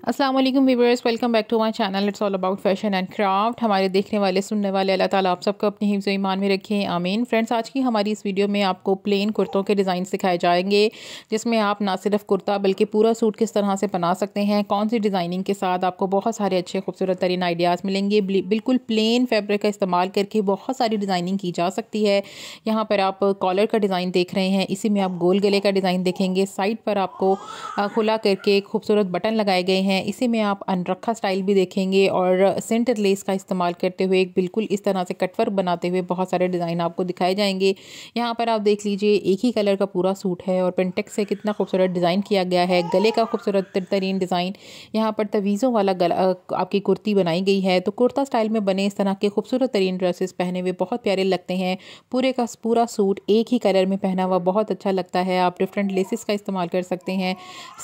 अस्सलाम वालेकुम welcome back to my channel it's all about fashion and craft हमारे देखने वाले, सुनने वाले, अल्लाह ताला आप सबको अपनी हिफ्ज़ ईमान में रखें, आमीन। फ्रेंड्स आज की हमारी इस वीडियो में आपको प्लेन कुर्तों के डिज़ाइन सिखाए जाएँगे, जिसमें आप ना सिर्फ़ कुर्ता, बल्कि पूरा सूट किस तरह से बना सकते हैं, कौन सी डिज़ाइनिंग के साथ आपको बहुत सारे अच्छे, खूबसूरत तरीन आइडियाज़ मिलेंगे। बिल्कुल प्लेन फैब्रिक का इस्तेमाल करके बहुत सारी डिज़ाइनिंग की जा सकती है। यहाँ पर आप कॉलर का डिज़ाइन देख रहे हैं, इसी में आप गोल गले का डिज़ाइन देखेंगे। साइड पर आपको खुला करके खूबसूरत बटन लगाए गए हैं। इसी में आप अनरखा स्टाइल भी देखेंगे और सेंटर लेस का इस्तेमाल करते हुए एक बिल्कुल इस तरह से कटवर्क बनाते हुए बहुत सारे डिज़ाइन आपको दिखाए जाएँगे। यहाँ पर आप देख लीजिए, एक ही कलर का पूरा सूट है और पेंटेक्स से कितना खूबसूरत डिज़ाइन किया गया है। गले का खूबसूरत तरीन डिज़ाइन। यहाँ पर तवीज़ों वाला गला आपकी कुर्ती बनाई गई है। तो कुर्ता स्टाइल में बने इस तरह के खूबसूरत तरीन ड्रेसेस पहने हुए बहुत प्यारे लगते हैं। पूरे का पूरा सूट एक ही कलर में पहना हुआ बहुत अच्छा लगता है। आप डिफरेंट लेसेस का इस्तेमाल कर सकते हैं।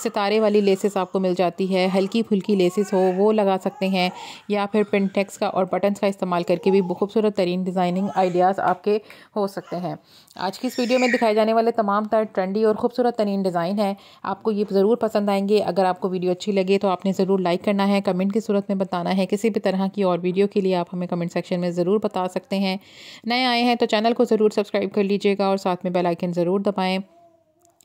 सितारे वाली लेसेस आपको मिल जाती है। हल्की फुल्की लेसेस हो, वो लगा सकते हैं। या फिर पिनटेक्स का और बटन्स का इस्तेमाल करके भी खूबसूरत तरीन डिज़ाइनिंग आइडियाज़ आपके हो सकते हैं। आज की इस वीडियो में दिखाए जाने वाले तमाम तर ट्रेंडी और खूबसूरत तरीन डिज़ाइन है। आपको ये ज़रूर पसंद आएँगे। अगर आपको वीडियो अच्छी लगे तो आपने ज़रूर लाइक करना है। कमेंट की सूरत में बताना है। किसी भी तरह की और वीडियो के लिए आप हमें कमेंट सेक्शन में ज़रूर बता सकते हैं। नए आए हैं तो चैनल को ज़रूर सब्सक्राइब कर लीजिएगा और साथ में बेलाइकन ज़रूर दबाएँ।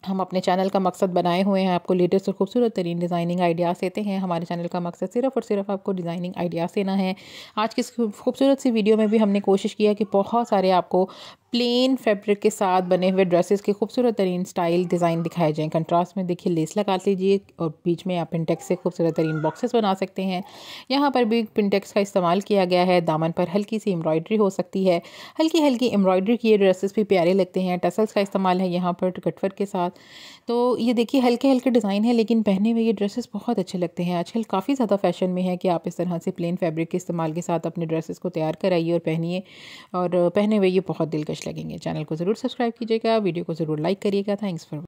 हम अपने चैनल का मकसद बनाए हुए हैं, आपको लेटेस्ट और खूबसूरत तरीन डिज़ाइनिंग आइडियाज़ देते हैं। हमारे चैनल का मकसद सिर्फ़ और सिर्फ़ आपको डिज़ाइनिंग आइडियाज़ देना है। आज की खूबसूरत सी वीडियो में भी हमने कोशिश किया कि बहुत सारे आपको प्लेन फैब्रिक के साथ बने हुए ड्रेसेस के खूबसूरत तरीन स्टाइल डिज़ाइन दिखाए जाएँ। कंट्रास्ट में देखिए लेस लगा लीजिए और बीच में आप पिनटेक्स से खूबसूरत तरीन बॉक्सेस बना सकते हैं। यहाँ पर भी पिनटेक्स का इस्तेमाल किया गया है। दामन पर हल्की सी एम्ब्रॉयडरी हो सकती है। हल्की हल्की एम्ब्रॉयडरी किए ड्रेसेस भी प्यारे लगते हैं। टसल्स का इस्तेमाल है यहाँ पर कटवर के साथ। तो ये देखिए हल्के हल्के डिज़ाइन है, लेकिन पहने हुए ये ड्रेसेस बहुत अच्छे लगते हैं। आजकल काफ़ी ज़्यादा फ़ैशन में है कि आप इस तरह से प्लेन फैब्रिक के इस्तेमाल के साथ अपने ड्रेसेस को तैयार कराइए और पहनिए और पहने हुए ये बहुत दिलकश लगेंगे। चैनल को ज़रूर सब्सक्राइब कीजिएगा वीडियो को ज़रूर लाइक करिएगा। Thanks for